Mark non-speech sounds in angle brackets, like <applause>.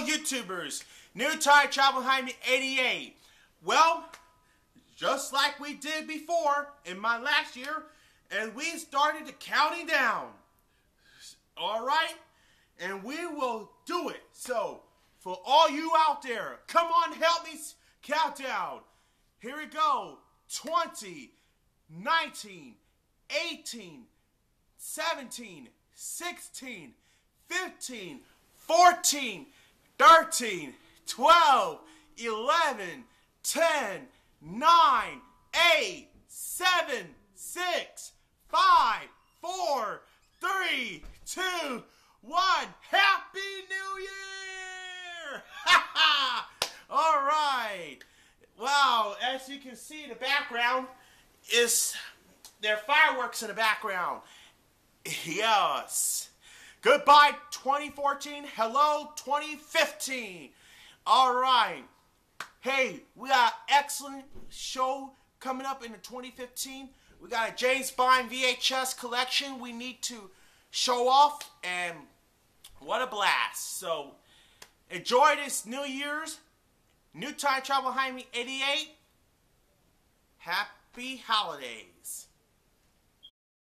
YouTubers. New Time Travel Hyman 88. Well, just like we did before in my last year, and we started the counting down. All right? And we will do it. So, for all you out there, come on, help me count down. Here we go 20, 19, 18, 17, 16, 15, 14, 13, 12, 11, 10, 9, 8, 7, 6, 5, 4, 3, 2, 1. Happy New Year! <laughs> All right. Wow, as you can see, the background is there are fireworks in the background. Yes. Goodbye 2014. Hello 2015. All right. Hey, we got excellent show coming up in the 2015. We got a James Bond VHS collection we need to show off and what a blast. So enjoy this New Year's. New Time Travel Hyman 88. Happy holidays.